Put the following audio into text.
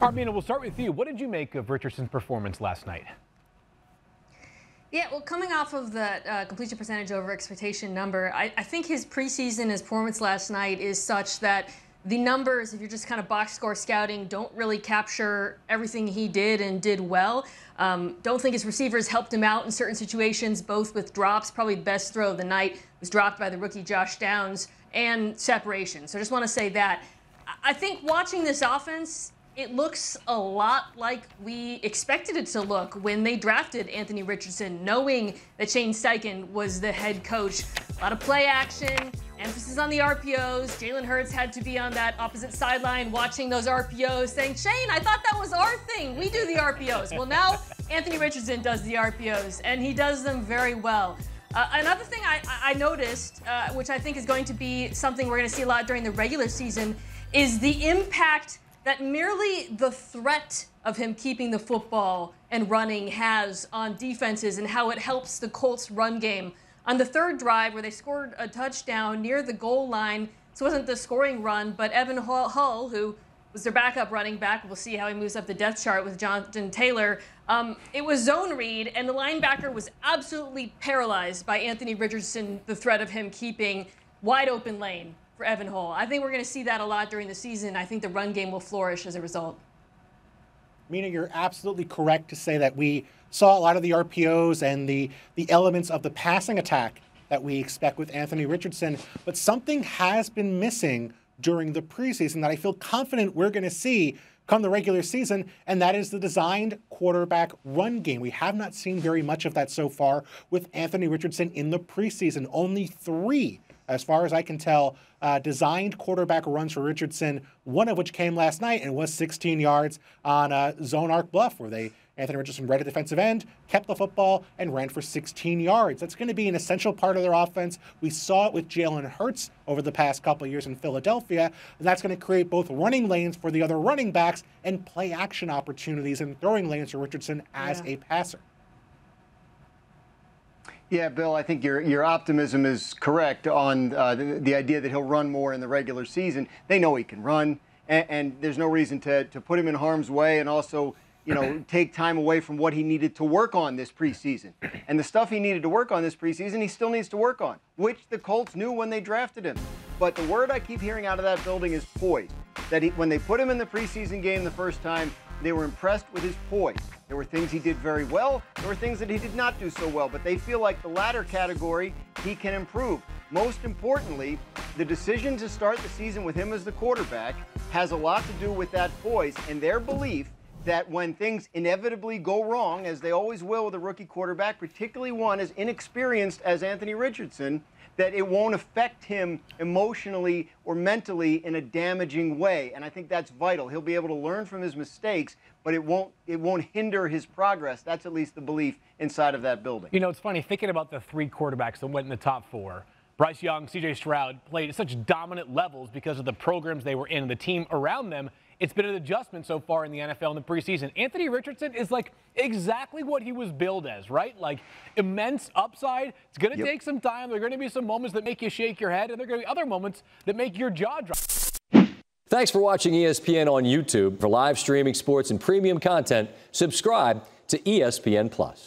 Armina, we'll start with you. What did you make of Richardson's performance last night? Yeah, well, coming off of the uh, completion percentage over expectation number, I, I think his preseason, his performance last night is such that the numbers, if you're just kind of box score scouting, don't really capture everything he did and did well. Um, don't think his receivers helped him out in certain situations, both with drops. Probably the best throw of the night was dropped by the rookie Josh Downs and separation. So just want to say that. I think watching this offense, it looks a lot like we expected it to look when they drafted Anthony Richardson, knowing that Shane Steichen was the head coach. A lot of play action, emphasis on the RPOs. Jalen Hurts had to be on that opposite sideline watching those RPOs, saying, Shane, I thought that was our thing. We do the RPOs. Well, now Anthony Richardson does the RPOs, and he does them very well. Uh, another thing I, I noticed, uh, which I think is going to be something we're going to see a lot during the regular season, is the impact that merely the threat of him keeping the football and running has on defenses and how it helps the Colts run game. On the third drive, where they scored a touchdown near the goal line, this wasn't the scoring run, but Evan Hull, who was their backup running back, we'll see how he moves up the depth chart with Jonathan Taylor. Um, it was zone read, and the linebacker was absolutely paralyzed by Anthony Richardson, the threat of him keeping wide open lane for Evan Hull. I think we're going to see that a lot during the season. I think the run game will flourish as a result. Mina, you're absolutely correct to say that we saw a lot of the RPOs and the, the elements of the passing attack that we expect with Anthony Richardson, but something has been missing during the preseason that I feel confident we're going to see come the regular season, and that is the designed quarterback run game. We have not seen very much of that so far with Anthony Richardson in the preseason. Only three as far as I can tell, uh, designed quarterback runs for Richardson, one of which came last night and was 16 yards on a zone arc bluff where they Anthony Richardson read at defensive end, kept the football, and ran for 16 yards. That's going to be an essential part of their offense. We saw it with Jalen Hurts over the past couple years in Philadelphia, and that's going to create both running lanes for the other running backs and play action opportunities and throwing lanes for Richardson as yeah. a passer. Yeah, Bill, I think your your optimism is correct on uh, the, the, idea that he'll run more in the regular season. They know he can run, and, and, there's no reason to, to put him in harm's way and also, you know, take time away from what he needed to work on this preseason. And the stuff he needed to work on this preseason, he still needs to work on, which the Colts knew when they drafted him. But the word I keep hearing out of that building is poise. That he, when they put him in the preseason game the first time, they were impressed with his poise. There were things he did very well, there were things that he did not do so well, but they feel like the latter category he can improve. Most importantly, the decision to start the season with him as the quarterback has a lot to do with that poise and their belief that when things inevitably go wrong, as they always will with a rookie quarterback, particularly one as inexperienced as Anthony Richardson, that it won't affect him emotionally or mentally in a damaging way. And I think that's vital. He'll be able to learn from his mistakes, but it won't it won't hinder his progress. That's at least the belief inside of that building. You know, it's funny thinking about the three quarterbacks that went in the top four. Bryce Young, CJ Stroud played at such dominant levels because of the programs they were in and the team around them it's been an adjustment so far in the NFL in the preseason. Anthony Richardson is like exactly what he was billed as, right? Like immense upside. It's going to yep. take some time. There are going to be some moments that make you shake your head, and there are going to be other moments that make your jaw drop. Thanks for watching ESPN on YouTube. For live streaming sports and premium content, subscribe to ESPN Plus.